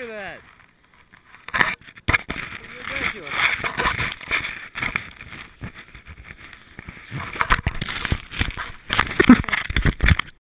over that.